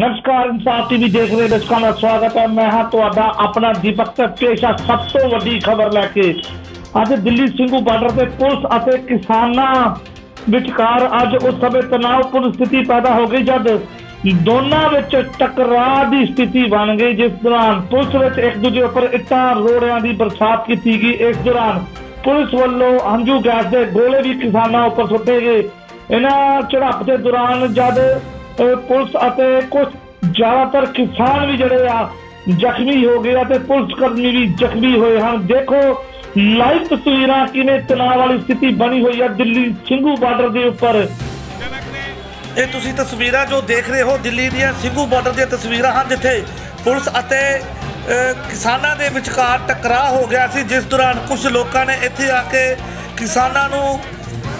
ਨਮਸਕਾਰ, ਇਨਸਾਫ ਟੀਵੀ ਦੇਖ ਰਹੇ ਦਰਸ਼ਕਾਂ ਦਾ ਸਵਾਗਤ ਹੈ। ਮੈਂ ਹਾਂ ਤੁਹਾਡਾ ਆਪਣਾ ਦੀਪਕ ਤੇ ਪੇਸ਼ ਆ ਸਭ ਤੋਂ ਵੱਡੀ ਖਬਰ ਲੈ ਕੇ। ਅੱਜ ਦਿੱਲੀ ਸਿੰਘੂ ਬਾਰਡਰ ਤੇ ਪੁਲਿਸ ਅਤੇ ਕਿਸਾਨਾਂ ਵਿਚਕਾਰ ਅੱਜ ਉਸ ਸਮੇਂ ਤਣਾਅਪੂਰਨ ਸਥਿਤੀ ਪੈਦਾ ਹੋ ਗਈ, ਜਦ ਦੋਨਾਂ ਵਿੱਚ ਟਕਰਾਅ ਦੀ ਸਥਿਤੀ ਬਣ ਗਈ, ਜਿਸ ਦੌਰਾਨ ਪੁਲਿਸ ਵਿੱਚ ਇੱਕ ਦੂਜੇ ਉੱਪਰ ਇੱਟਾਂ, ਰੋੜਿਆਂ ਦੀ ਬਰਸਾਤ ਕੀਤੀ ਗਈ। ਇਸ ਦੌਰਾਨ ਪੁਲਿਸ ਵੱਲੋਂ ਹੰਝੂ ਗੈਸ ਦੇ ਗੋਲੇ ਵੀ ਕਿਸਾਨਾਂ ਉੱਪਰ ਸੁੱਟੇ ਗਏ। ਇਹਨਾਂ ਝੜਪ ਦੇ ਦੌਰਾਨ ਜਦ ਪੁਲਿਸ ਅਤੇ ਕੁਝ ਜ਼ਿਆਦਾਤਰ ਕਿਸਾਨ ਵੀ ਜਿਹੜੇ ਆ, ਜ਼ਖਮੀ ਹੋ ਗਏ ਆ ਤੇ ਪੁਲਿਸ ਕਰਮੀ ਵੀ ਜ਼ਖਮੀ ਹੋਏ ਹਨ। ਦੇਖੋ, ਲਾਈਵ ਤਸਵੀਰਾਂ ਕਿਵੇਂ ਤਣਾਅ ਵਾਲੀ ਸਥਿਤੀ ਬਣੀ ਹੋਈ ਆ ਦਿੱਲੀ ਸਿੰਘੂ ਬਾਰਡਰ ਦੇ ਉੱਪਰ। ਇਹ ਤੁਸੀਂ ਤਸਵੀਰਾਂ ਜੋ ਦੇਖ ਰਹੇ ਹੋ, ਦਿੱਲੀ ਦੀਆਂ ਸਿੰਘੂ ਬਾਰਡਰ ਦੀਆਂ ਤਸਵੀਰਾਂ ਹਨ, ਜਿੱਥੇ ਪੁਲਿਸ ਅਤੇ ਕਿਸਾਨਾਂ ਦੇ ਵਿਚਕਾਰ ਟਕਰਾਅ ਹੋ ਗਿਆ ਸੀ, ਜਿਸ ਦੌਰਾਨ ਕੁਝ ਲੋਕਾਂ ਨੇ ਇੱਥੇ ਆ ਕੇ ਕਿਸਾਨਾਂ ਨੂੰ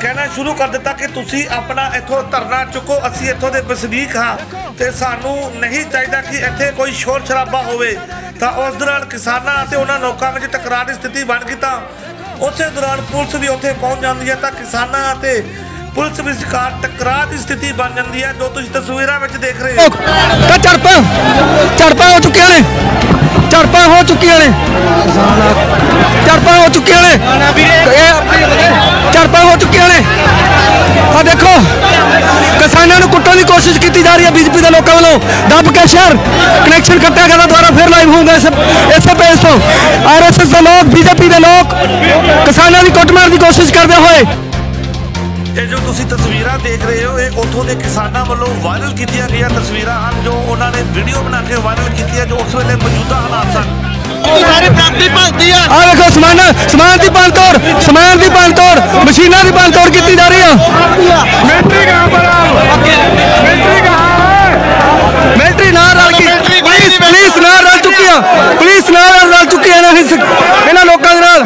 ਕਹਿਣਾ ਸ਼ੁਰੂ ਕਰ ਦਿੱਤਾ ਕਿ ਤੁਸੀਂ ਆਪਣਾ ਇੱਥੋਂ ਧਰਨਾ ਚੁੱਕੋ, ਅਸੀਂ ਇੱਥੋਂ ਦੇ ਵਸਨੀਕ ਹਾਂ ਤੇ ਸਾਨੂੰ ਨਹੀਂ ਚਾਹੀਦਾ ਕਿ ਇੱਥੇ ਕੋਈ ਸ਼ੋਰ ਸ਼ਰਾਬਾ ਹੋਵੇ। ਤਾਂ ਉਸ ਦੌਰਾਨ ਕਿਸਾਨਾਂ ਅਤੇ ਉਹਨਾਂ ਲੋਕਾਂ ਵਿੱਚ ਟਕਰਾਅ ਦੀ ਸਥਿਤੀ ਬਣ ਗਈ ਤਾਂ ਉਸੇ ਦੌਰਾਨ ਪੁਲਿਸ ਵੀ ਉੱਥੇ ਪਹੁੰਚ ਜਾਂਦੀ ਹੈ ਤਾਂ ਕਿਸਾਨਾਂ ਅਤੇ ਪੁਲਿਸ ਵਿਚਕਾਰ ਟਕਰਾਅ ਦੀ ਸਥਿਤੀ ਬਣ ਜਾਂਦੀ ਹੈ, ਜੋ ਤੁਸੀਂ ਤਸਵੀਰਾਂ ਵਿੱਚ ਦੇਖ ਰਹੇ ਹੋ। ਤਾਂ ਝੜਪਾਂ ਝੜਪਾਂ ਹੋ ਚੁੱਕੀਆਂ ਨੇ। ਝੜਪਾਂ ਹੋ ਚੁੱਕੀਆਂ ਨੇ। ਝੜਪਾਂ ਹੋ ਚੁੱਕੀਆਂ ਨੇ। ਝੜਪਾਂ ਹੋ ਚੁੱਕੀਆਂ ਕੀਤੀ ਜਾ ਰਹੀ ਹੈ ਬੀਜਪੀ ਦੇ ਲੋਕਾਂ ਵੱਲੋਂ ਦੱਬ ਕੇ ਸ਼ਹਿਰ ਕਨੈਕਸ਼ਨ ਕੱਟਿਆ ਗਿਆ ਤਾਂ ਦੁਬਾਰਾ ਫਿਰ ਲਾਈਵ ਹੋਊਗਾ ਇਸ ਇਸੇ ਪੇਜ ਤੋਂ ਆਰਐਸਐਸ ਦੇ ਲੋਕ ਬੀਜੇਪੀ ਦੇ ਲੋਕ ਕਿਸਾਨਾਂ ਦੀ ਕੁੱਟਮਾਰ ਦੀ ਕੋਸ਼ਿਸ਼ ਕਰਦੇ ਹੋਏ ਇਹ ਜੋ ਤੁਸੀਂ ਤਸਵੀਰਾਂ ਦੇਖ ਰਹੇ ਹੋ ਇਹ ਉੱਥੋਂ ਦੇ ਕਿਸਾਨਾਂ ਵੱਲੋਂ ਵਾਇਰਲ ਕੀਤੀਆਂ ਗਈਆਂ ਤਸਵੀਰਾਂ ਹਨ ਜੋ ਉਹਨਾਂ ਨੇ ਵੀਡੀਓ ਬਣਾ ਕੇ ਵਾਇਰਲ ਕੀਤੀਆਂ ਜੋ ਉਸ ਵੇਲੇ ਮੌਜੂਦਾ ਹਾਲਾਤ ਸਨ ਸਾਰੇ ਪ੍ਰਾਂਤੀ ਭਗਤੀ ਆ ਆ ਦੇਖੋ ਸਮਾਨ ਸਮਾਨ ਦੀ ਪੰਨ ਤੋੜ ਸਮਾਨ ਦੀ ਪੰਨ ਤੋੜ ਮਸ਼ੀਨਾਂ ਦੀ ਪੰਨ ਤੋੜ ਕੀਤੀ ਜਾ ਰਹੀ ਆ ਮਿਲਟਰੀ ਕਹਾਂ ਪਰ ਮਿਲਟਰੀ ਪੁਲਿਸ ਨਾਲ ਰਲ ਚੁੱਕੀ ਆ ਇਹਨਾਂ ਲੋਕਾਂ ਦੇ ਨਾਲ।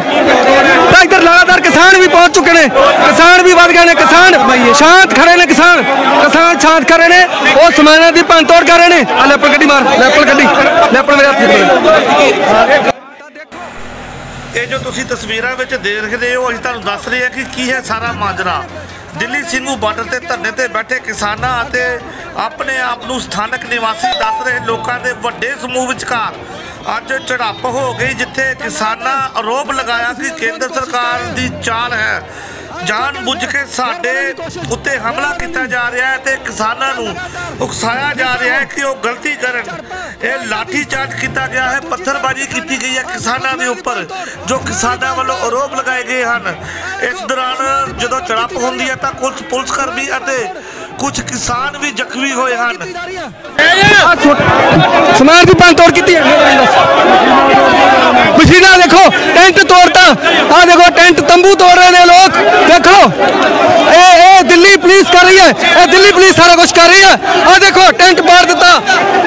ਤਾਂ ਇੱਧਰ ਲਗਾਤਾਰ ਕਿਸਾਨ ਵੀ ਪਹੁੰਚ ਚੁੱਕੇ ਨੇ। ਕਿਸਾਨ ਵੀ ਵੱਧ ਗਏ ਨੇ। ਕਿਸਾਨ ਸ਼ਾਂਤ ਖੜੇ ਨੇ ਕਿਸਾਨ। ਕਿਸਾਨ ਸ਼ਾਂਤ ਖੜੇ ਨੇ। ਉਹ ਸਮਾਨਾਂ ਦੀ ਪੰਨ ਤੋੜ ਕਰ ਰਹੇ ਨੇ। ਆ ਲੈਪਲ ਗੱਡੀ ਮਾਰ, ਲੈਪਲ ਗੱਡੀ ਲੈਪਲ ਮੇਰੇ ਹੱਥ ਇਹ ਜੋ ਤੁਸੀਂ ਤਸਵੀਰਾਂ ਵਿੱਚ ਦੇਖਦੇ ਹੋ, ਅਸੀਂ ਤੁਹਾਨੂੰ ਦੱਸ ਰਹੇ ਹਾਂ ਕਿ ਕੀ ਹੈ ਸਾਰਾ ਮਾਜਰਾ। ਦਿੱਲੀ ਸਿੰਘੂ ਬਾਰਡਰ ਤੇ ਧਰਨੇ ਤੇ ਬੈਠੇ ਕਿਸਾਨਾਂ ਅਤੇ ਆਪਣੇ ਆਪ ਨੂੰ ਸਥਾਨਕ ਨਿਵਾਸੀ ਦੱਸ ਰਹੇ ਲੋਕਾਂ ਦੇ ਵੱਡੇ ਸਮੂਹ ਵਿਚਕਾਰ। ਅੱਜ ਝੜਪ ਹੋ ਗਈ ਜਿੱਥੇ ਕਿਸਾਨਾਂ ਆਰੋਪ ਲਗਾਇਆ ਕਿ ਕੇਂਦਰ ਸਰਕਾਰ ਦੀ ਚਾਲ ਹੈ। ਜਾਣ ਬੁੱਝ ਕੇ ਸਾਡੇ ਉੱਤੇ ਹਮਲਾ ਕੀਤਾ ਜਾ ਰਿਹਾ ਹੈ ਤੇ ਕਿਸਾਨਾਂ ਨੂੰ ਉਕਸਾਇਆ ਜਾ ਰਿਹਾ ਹੈ ਕਿ ਉਹ ਗਲਤੀ ਕਰਨ। ਇਹ ਲਾਠੀ ਚਾਰਜ ਕੀਤਾ ਗਿਆ ਹੈ, ਪੱਥਰਬਾਜ਼ੀ ਕੀਤੀ ਗਈ ਹੈ ਕਿਸਾਨਾਂ ਦੇ ਉੱਪਰ, ਜੋ ਕਿਸਾਨਾਂ ਵੱਲੋਂ ਆਰੋਪ ਲਗਾਏ ਗਏ ਹਨ। ਇਸ ਦੌਰਾਨ ਜਦੋਂ ਝੜਪ ਹੁੰਦੀ ਹੈ ਤਾਂ ਕੁਝ ਪੁਲਿਸ ਕਰਮੀ ਅਤੇ ਕੁਝ ਕਿਸਾਨ ਵੀ ਜ਼ਖਮੀ ਹੋਏ ਹਨ ਸਮਾਨ ਦੀ ਪੰਨ ਤੋੜ ਕੀਤੀ ਹੈ ਮਸ਼ੀਨਾਂ ਦੇਖੋ ਟੈਂਟ ਤੋੜਤਾ ਆ ਦੇਖੋ ਟੈਂਟ ਤੰਬੂ ਤੋੜ ਰਹੇ ਨੇ ਲੋਕ ਦੇਖੋ ਇਹ ਇਹ ਦਿੱਲੀ ਪੁਲਿਸ ਕਰ ਰਹੀ ਹੈ ਇਹ ਦਿੱਲੀ ਪੁਲਿਸ ਸਾਰਾ ਕੁਝ ਕਰ ਰਹੀ ਹੈ ਆ ਦੇਖੋ ਟੈਂਟ ਪਾੜ ਦਿੱਤਾ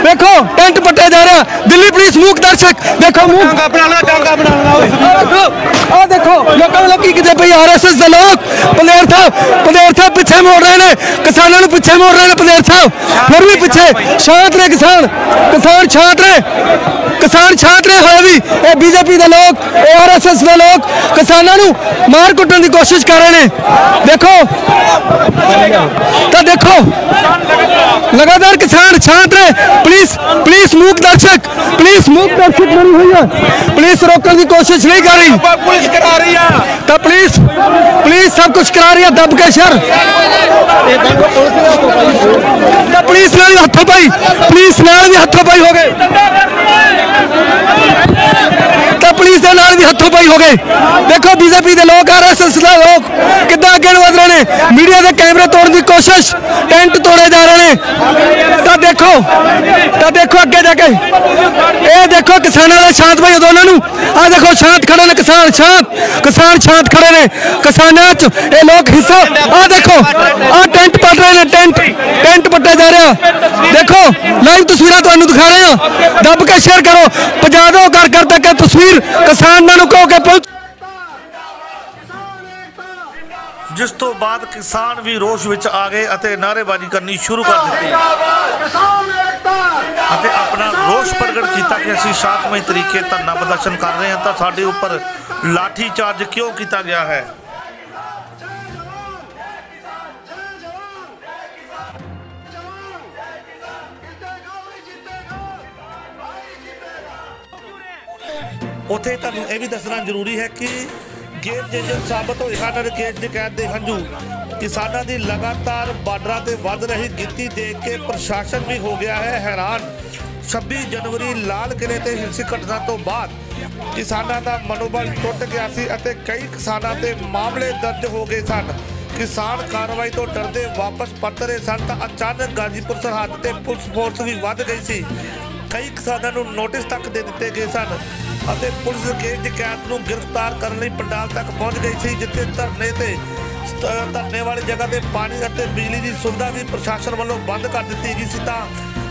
ਦੇਖੋ ਟੈਂਟ ਪੱਟਿਆ ਜਾ ਰਿਹਾ ਦਿੱਲੀ ਪੁਲਿਸ ਮੂਕ ਦਰਸ਼ਕ ਦੇਖੋ ਮੂਕ ਟਾਂਗਾ ਬਣਾ ਲਾ ਟਾਂਗਾ ਬਣਾ ਲਾ ਆ ਦੇਖੋ ਲੋਕਾਂ ਵੱਲੋਂ ਕੀ ਕਿਤੇ ਪਈ ਆਰਐਸਐਸ ਦੇ ਲੋਕ ਪਲੇਰ ਸਾਹਿਬ ਪਲੇਰ ਸਾਹਿਬ ਪਿੱਛੇ ਮੋੜ ਰਹੇ ਨੇ ਕਿਸਾਨਾਂ ਨੂੰ ਪਿੱਛੇ ਮੋੜ ਰਹੇ ਨੇ ਪਲੇਰ ਸਾਹਿਬ ਫਿਰ ਵੀ ਪਿੱਛੇ ਸ਼ਾਂਤ ਨੇ ਕਿਸਾਨ ਕਿਸਾਨ ਸ਼ਾਂਤ ਨੇ ਕਿਸਾਨ ਸ਼ਾਂਤ ਨੇ ਹੋਏ ਵੀ ਇਹ ਬੀਜੇਪੀ ਦੇ ਲੋਕ ਇਹ ਆਰਐਸਐਸ ਦੇ ਲੋਕ ਕਿਸਾਨਾਂ ਨੂੰ ਮਾਰ ਕੁੱਟਣ ਦੀ ਕੋਸ਼ਿਸ਼ ਕਰ ਰਹੇ ਨੇ ਦੇਖੋ ਤਾਂ ਦੇਖੋ ਲਗਾਤਾਰ ਕਿਸਾਨ छात्र छात्र प्लीज़ प्लीज़ मूक दर्शक प्लीज़ मूक दर्शक बनी हुई है। पुलिस रोकने की कोशिश नहीं कर रही। पुलिस करा रही है। तो प्लीज़ प्लीज़ सब कुछ करा रही है दब के सर। पुलिस ने भी हथों पाई पुलिस ने भी हथों पाई हो गए। पुलिस के नाल भी ਹੱਥੋਂ ਪਾਈ ਹੋ ਗਏ ਦੇਖੋ ਬੀਜੇਪੀ ਦੇ ਲੋਕ ਆਰਐਸਐਸ ਦੇ ਲੋਕ ਕਿੱਦਾਂ ਅੱਗੇ ਨੂੰ ਵਧ ਰਹੇ ਨੇ ਮੀਡੀਆ ਦੇ ਕੈਮਰੇ ਤੋੜਨ ਦੀ ਕੋਸ਼ਿਸ਼ ਟੈਂਟ ਤੋੜੇ ਜਾ ਰਹੇ ਨੇ ਤਾਂ ਦੇਖੋ ਤਾਂ ਦੇਖੋ ਅੱਗੇ ਜਾ ਕੇ ਇਹ ਦੇਖੋ ਕਿਸਾਨਾਂ ਦੇ ਸ਼ਾਂਤ ਭਾਈ ਦੋਨਾਂ ਨੂੰ ਆ ਦੇਖੋ ਸ਼ਾਂਤ ਖੜੇ ਨੇ ਕਿਸਾਨ ਸ਼ਾਂਤ ਕਿਸਾਨ ਸ਼ਾਂਤ ਖੜੇ ਨੇ ਕਿਸਾਨਾਂ 'ਚ ਇਹ ਲੋਕ ਹਿੱਸਾ ਆ ਦੇਖੋ ਆ ਟੈਂਟ ਪੱਟ ਰਹੇ ਨੇ ਟੈਂਟ ਟੈਂਟ ਪੱਟਿਆ ਜਾ ਰਿਹਾ ਦੇਖੋ ਲਾਈਵ ਤਸਵੀਰਾਂ ਤੁਹਾਨੂੰ ਦਿਖਾ ਰਹੇ ਹਾਂ ਦੱਬ ਕੇ ਸ਼ੇਅਰ ਕਰੋ ਪਜਾ ਦਿਓ ਕਰ ਕਰ ਤੱਕ ਇਹ ਤਸਵੀਰ ਕਿਸਾਨਾਂ ਨੂੰ ਕਹੋ ਕਿ ਪਹੁੰਚ ਜਿਸ ਤੋਂ ਬਾਅਦ ਕਿਸਾਨ ਵੀ ਰੋਸ਼ ਵਿੱਚ ਆ ਗਏ ਅਤੇ ਨਾਅਰੇਬਾਜ਼ੀ ਕਰਨੀ ਸ਼ੁਰੂ ਕਰ ਦਿੱਤੀ। ਅਤੇ ਆਪਣਾ ਰੋਸ਼ ਪ੍ਰਗਟ ਕੀਤਾ ਕਿ ਅਸੀਂ ਸ਼ਾਂਤਮਈ ਤਰੀਕੇ ਧਰਨਾ ਪ੍ਰਦਰਸ਼ਨ ਕਰ ਰਹੇ ਹਾਂ ਤਾਂ ਸਾਡੇ ਉੱਪਰ ਲਾਠੀ ਚਾਰਜ ਕਿਉਂ ਕੀਤਾ ਗਿਆ ਹੈ? ਉੱਥੇ ਤੁਹਾਨੂੰ ਇਹ ਵੀ ਦੱਸਣਾ ਜ਼ਰੂਰੀ ਹੈ ਕਿ ਗੇਮ ਜੇਜਨ ਸਾਬਤ ਹੋਏ ਹਨ ਰਕੇਸ਼ ਡਕੈਤ ਦੇ ਹੰਝੂ। ਕਿਸਾਨਾਂ ਦੀ ਲਗਾਤਾਰ ਬਾਰਡਰਾਂ ਤੇ ਵੱਧ ਰਹੀ ਗਿਣਤੀ ਦੇਖ ਕੇ ਪ੍ਰਸ਼ਾਸਨ ਵੀ ਹੋ ਗਿਆ ਹੈ ਹੈਰਾਨ। 26 ਜਨਵਰੀ ਲਾਲ ਕਿਲੇ ਤੇ ਹਿੰਸਕ ਘਟਨਾ ਤੋਂ ਬਾਅਦ ਕਿਸਾਨਾਂ ਦਾ ਮਨੋਬਲ ਟੁੱਟ ਗਿਆ ਸੀ ਅਤੇ ਕਈ ਕਿਸਾਨਾਂ ਤੇ ਮਾਮਲੇ ਦਰਜ ਹੋ ਗਏ ਸਨ। ਕਿਸਾਨ ਕਾਰਵਾਈ ਤੋਂ ਡਰਦੇ ਵਾਪਸ ਪਰਤ ਰਹੇ ਸਨ ਤਾਂ ਅਚਾਨਕ ਗਾਜ਼ੀਪੁਰ ਸਰਹੱਦ ਤੇ ਪੁਲਿਸ ਫੋਰਸ ਵੀ ਵੱਧ ਗਈ ਸੀ। ਕਈ ਕਿਸਾਨਾਂ ਨੂੰ ਨੋਟਿਸ ਤੱਕ ਦੇ ਦਿੱਤੇ ਗਏ ਸਨ ਅਤੇ ਪੁਲਿਸ ਕੇਸ ਡਕੈਤ ਨੂੰ ਗ੍ਰਿਫਤਾਰ ਕਰਨ ਲਈ ਪੰਡਾਲ ਤੱਕ ਪਹੁੰਚ ਗਈ ਸੀ, ਜਿੱਥੇ ਧਰਨੇ ਤੇ ਧਰਨੇ ਵਾਲੀ ਜਗ੍ਹਾ ਤੇ ਪਾਣੀ ਅਤੇ ਬਿਜਲੀ ਦੀ ਸੁਵਿਧਾ ਵੀ ਪ੍ਰਸ਼ਾਸਨ ਵੱਲੋਂ ਬੰਦ ਕਰ ਦਿੱਤੀ ਗਈ ਸੀ। ਤਾਂ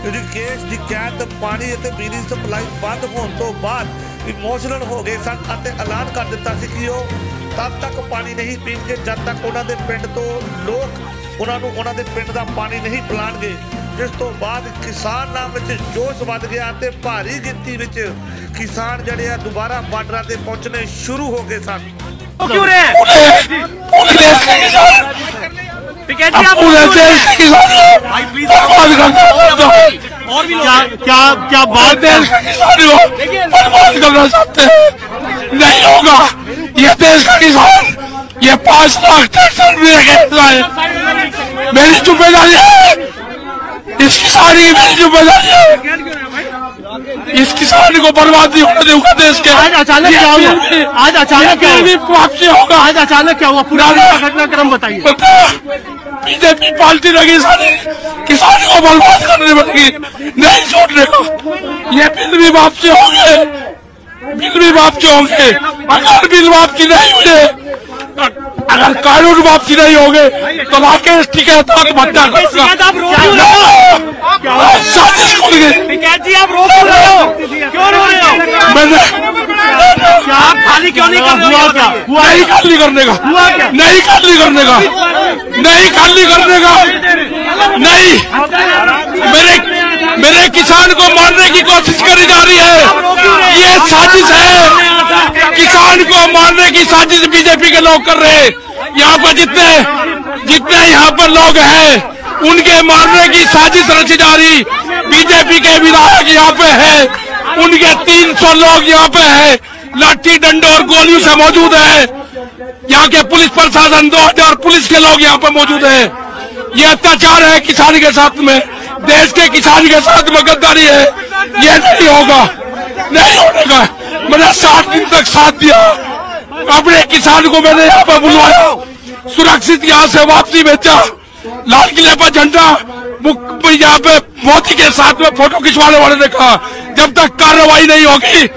ਰਿਕੇਸ਼, ਡਕੈਤ, ਪਾਣੀ ਅਤੇ ਬਿਜਲੀ ਸਪਲਾਈ ਬੰਦ ਹੋਣ ਤੋਂ ਬਾਅਦ ਇਮੋਸ਼ਨਲ ਹੋ ਗਏ ਸਨ ਅਤੇ ਐਲਾਨ ਕਰ ਦਿੱਤਾ ਸੀ ਕਿ ਉਹ ਤਦ ਤੱਕ ਪਾਣੀ ਨਹੀਂ ਪੀਣਗੇ, ਜਦ ਤੱਕ ਉਹਨਾਂ ਦੇ ਪਿੰਡ ਤੋਂ ਲੋਕ ਉਹਨਾਂ ਨੂੰ ਉਹਨਾਂ ਦੇ ਪਿੰਡ ਦਾ ਪਾਣੀ ਨਹੀਂ ਪਿਲਾਣਗੇ। ਜਿਸ ਤੋਂ ਬਾਅਦ ਕਿਸਾਨਾਂ ਵਿੱਚ ਜੋਸ਼ ਵੱਧ ਗਿਆ ਤੇ ਭਾਰੀ ਗਿਣਤੀ ਵਿੱਚ ਕਿਸਾਨ ਜਿਹੜੇ ਆ ਦੁਬਾਰਾ ਬਾਰਡਰਾਂ ਤੇ ਪਹੁੰਚਣੇ ਸ਼ੁਰੂ ਹੋ ਗਏ ਸਨ क्यों रहे हैं पूरे देश के किसान टिकैत जी अब आप पूरे देश के किसान भाई प्लीज बर्बाद करना और भी क्या क्या क्या पूरे बात देश के किसान को बर्बाद करना चाहते हैं नहीं होगा ये देश का किसान ये पांच लाख ट्रैक्टर भी है मेरी जिम्मेदारी है इस किसान की ज़िम्मेदारी इस किसान को बर्बाद होने दूँगा देश के। आज अचानक क्या हुआ? आज अचानक क्या भी वापसी होगा। आज अचानक क्या हुआ? पूरा ना, ना। घटनाक्रम बताइए बीजेपी पार्टी लगी सारी किसान को बर्बाद करने लगी नहीं छोड़ने को। ये बिल भी वापसी होंगे। बिल भी वापसी होंगे। अगर बिल वापसी नहीं हुए अगर कानून वापसी नहीं होंगे तो राकेश टिकैत आत्महत्या खाली क्यों नहीं कर रहे हो? क्या? हुआ नहीं खाली करने का। नहीं खाली करने का। नहीं। खाली करने का। नहीं मेरे मेरे किसान को मारने की कोशिश करी जा रही है। ये साजिश है। किसान को मारने की साजिश बीजेपी के लोग कर रहे हैं। यहाँ पर जितने जितने यहाँ पर लोग हैं, उनके मारने की साजिश रची जा रही। बीजेपी के विधायक यहाँ पे है, उनके 300 लोग यहाँ पे है, लाठी डंडे और गोलियों से मौजूद है। यहाँ के पुलिस प्रशासन 2000 पुलिस के लोग यहाँ पे मौजूद है। ये अत्याचार है किसान के साथ में। देश के किसान के साथ में गद्दारी है। ये नहीं होगा। नहीं दिन तक साथ दिया। अपने किसान को मैंने यहाँ पर बुलवाया। सुरक्षित यहाँ से वापसी भेजा। लाल किले पर झंडा। यहाँ पे मोदी के साथ में फ़ोटो खिंचवाने वाले ने कहा, जब तक कार्रवाई नहीं होगी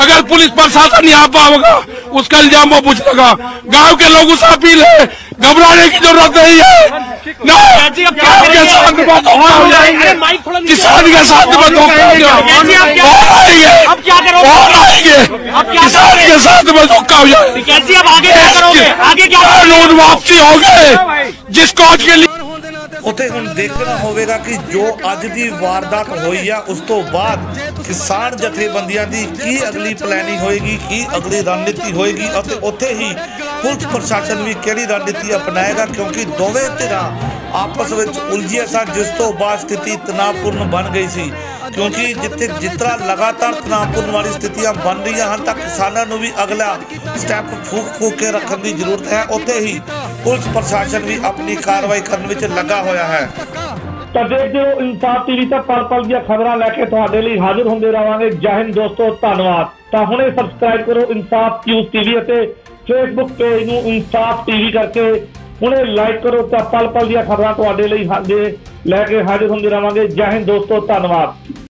अगर पुलिस प्रशासन यहाँ पर होगा उसका इल्ज़ाम वो पूछेगा गाँव के लोगों से अपील है। घबराने की ज़रूरत नहीं है। किसान के साथ में आएँगे। किसान के साथ में धोखा हो जाएगा टिकैत जी अब आगे क्या करोगे? आगे क्या करोगे? कानून वापसी हो गए। जिस कौज के लिए ਉੱਥੇ ਹੁਣ ਦੇਖਣਾ ਹੋਵੇਗਾ ਕਿ ਜੋ ਅੱਜ ਦੀ ਵਾਰਦਾਤ ਹੋਈ ਆ, ਉਸ ਤੋਂ ਬਾਅਦ ਕਿਸਾਨ ਜਥੇਬੰਦੀਆਂ ਦੀ ਕੀ ਅਗਲੀ ਪਲੈਨਿੰਗ ਹੋਏਗੀ, ਕੀ ਅਗਲੀ ਰਣਨੀਤੀ ਹੋਏਗੀ ਅਤੇ ਉੱਥੇ ਹੀ ਪੁਲਿਸ ਪ੍ਰਸ਼ਾਸਨ ਵੀ ਕਿਹੜੀ ਰਣਨੀਤੀ ਅਪਣਾਏਗਾ ਕਿਉਂਕਿ ਦੋਵੇਂ ਧਿਰਾਂ ਆਪਸ ਵਿੱਚ ਉਲਝੀਆਂ ਸਨ, ਜਿਸ ਤੋਂ ਬਾਅਦ ਸਥਿਤੀ ਤਣਾਅਪੂਰਨ ਬਣ ਗਈ ਸੀ। ਕਿਉਂਕਿ ਜਿੱਥੇ ਜਿਸ ਤਰ੍ਹਾਂ ਲਗਾਤਾਰ ਤਣਾਅਪੂਰਨ ਵਾਲੀ ਸਥਿਤੀਆਂ ਬਣ ਰਹੀਆਂ ਹਨ, ਤਾਂ ਕਿਸਾਨਾਂ ਨੂੰ ਵੀ ਅਗਲਾ ਸਟੈਪ ਫੂਕ ਫੂਕ ਕੇ ਰੱਖਣ ਦੀ ਜ਼ਰੂਰਤ ਹੈ। ਉੱਥੇ ਹੀ ਪੁਲਿਸ ਪ੍ਰਸ਼ਾਸਨ ਵੀ ਆਪਣੀ ਕਾਰਵਾਈ ਕਰਨ ਵਿੱਚ ਲੱਗਾ ਹੋਇਆ ਹੈ। ਤਾਂ ਦੇਖਦੇ ਹੋ, ਇਨਸਾਫ ਟੀਵੀ ਤੇ ਪਲ ਪਲ ਦੀਆਂ ਖਬਰਾਂ ਲੈ ਕੇ ਤੁਹਾਡੇ ਲਈ ਹਾਜ਼ਰ ਹੁੰਦੇ ਰਹਾਂਗੇ। ਜੈ ਹਿੰਦ ਦੋਸਤੋ, ਧੰਨਵਾਦ। ਤਾਂ ਹੁਣੇ ਸਬਸਕ੍ਰਾਈਬ ਕਰੋ ਇਨਸਾਫ ਟੀਵੀ ਅਤੇ ਫੇਸਬੁੱਕ ਪੇਜ ਨੂੰ ਇਨਸਾਫ ਟੀਵੀ ਕਰਕੇ ਹੁਣੇ ਲਾਈਕ ਕਰੋ ਤਾਂ ਪਲ ਪਲ ਦੀਆਂ ਖਬਰਾਂ ਤੁਹਾਡੇ ਲਈ ਹਾਜ਼ਰ ਲੈ ਕੇ ਹਾਜ਼ਰ ਹੁੰਦੇ ਰਵਾਂਗੇ। ਜੈ ਹਿੰਦ ਦੋਸਤੋ, ਧੰਨਵਾਦ।